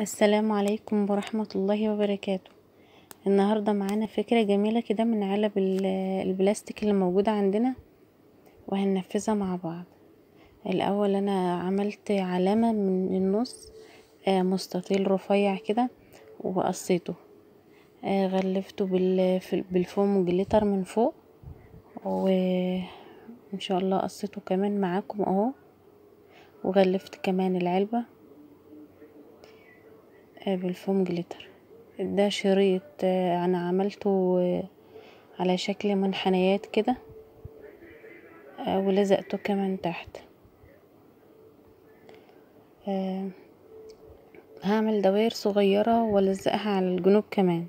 السلام عليكم ورحمة الله وبركاته. النهاردة معانا فكرة جميلة كده من علب البلاستيك اللي موجودة عندنا وهننفذها مع بعض. الأول أنا عملت علامة من النص مستطيل رفيع كده وقصيته. غلفته بالفوم جليتر من فوق وإن شاء الله قصيته كمان معاكم أهو. وغلفت كمان العلبة. بالفوم جليتر ده شريط أنا عملته على شكل منحنيات كده ولزقته كمان تحت. هعمل دوائر صغيرة والزقها على الجنوب كمان.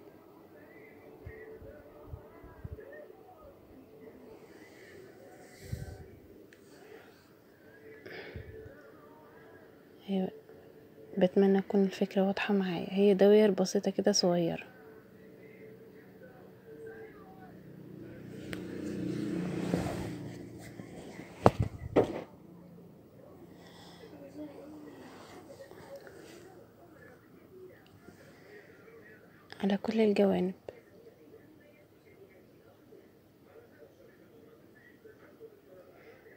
بتمنى تكون الفكرة واضحة معايا. هي دوائر بسيطة كده صغيرة. على كل الجوانب.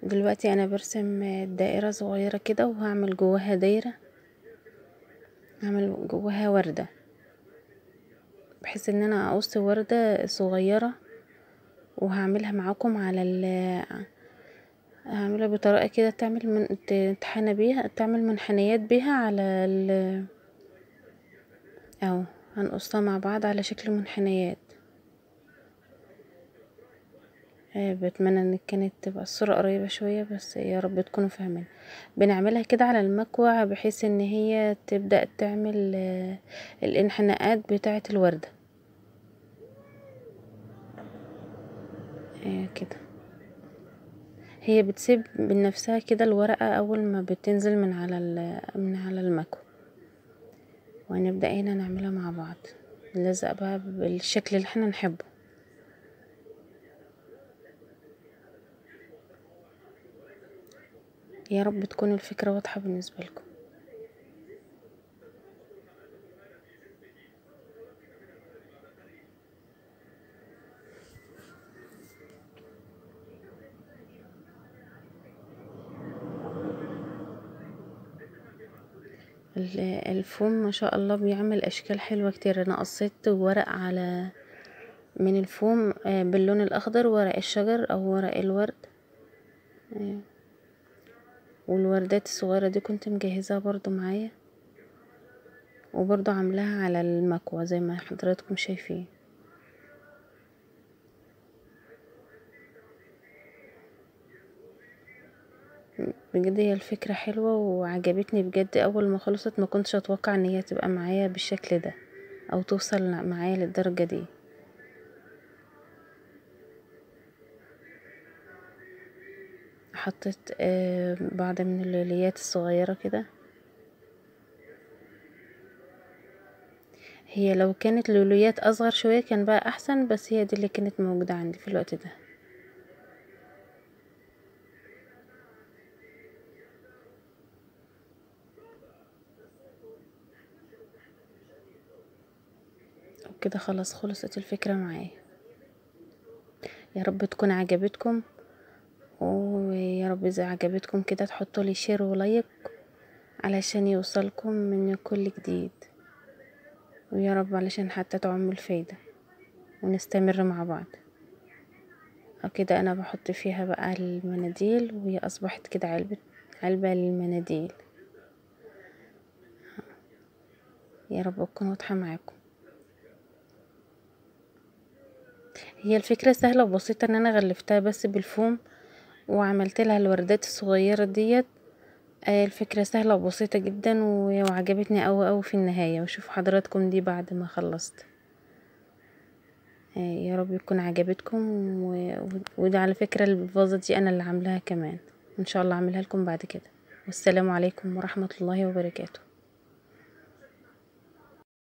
دلوقتي أنا برسم دائرة صغيرة كده وهعمل جواها دايرة. هعمل جواها وردة. بحيث إن أنا اقص وردة صغيرة وهعملها معاكم على ال هعملها بطريقة كده تعمل من تتحنى بيها تعمل منحنيات بيها على ال اهو هنقصها مع بعض على شكل منحنيات. بتمنى إن كانت تبقى الصورة قريبة شوية بس يا رب تكونوا فاهمين. بنعملها كده على المكوى بحيث إن هي تبدأ تعمل الانحناءات بتاعة الوردة. كده. هي بتسيب بنفسها كده الورقة أول ما بتنزل من على من على المكوى وهنبدأ هنا نعملها مع بعض. نلزق بقى بالشكل اللي إحنا نحبه. يا رب تكون الفكرة واضحة بالنسبة لكم. الفوم ما شاء الله بيعمل أشكال حلوة كتير. أنا قصيت ورق على من الفوم باللون الأخضر ورق الشجر أو ورق الورد. والوردات الصغيرة دي كنت مجهزاها برضو معايا. وبرضو عاملاها على المكوى زي ما حضراتكم شايفين. بجد هي الفكرة حلوة وعجبتني بجد. أول ما خلصت ما كنتش أتوقع إن هي تبقى معايا بالشكل ده أو توصل معايا للدرجة دي. حطيت بعض من اللوليات الصغيرة كده. هي لو كانت لوليات أصغر شوية كان بقى أحسن بس هي دي اللي كانت موجودة عندي في الوقت ده. وكده خلاص خلصت الفكرة معايا. يا رب تكون عجبتكم ويا رب إذا عجبتكم كده تحطوا لي شير ولايك علشان يوصلكم من كل جديد. ويا رب علشان حتى تعم الفايدة. ونستمر مع بعض. كده أنا بحط فيها بقى المناديل وهي أصبحت كده علبة علبة للمناديل. يا رب تكون واضحة معاكم. هي الفكرة سهلة وبسيطة إن أنا غلفتها بس بالفوم. وعملت لها الوردات الصغيرة ديت. الفكرة سهلة وبسيطة جدا وعجبتني أوي أوي في النهاية. وشوف حضراتكم دي بعد ما خلصت. يا رب يكون عجبتكم وده على فكرة الفازة دي أنا اللي عاملاها كمان. إن شاء الله أعملها لكم بعد كده. والسلام عليكم ورحمة الله وبركاته.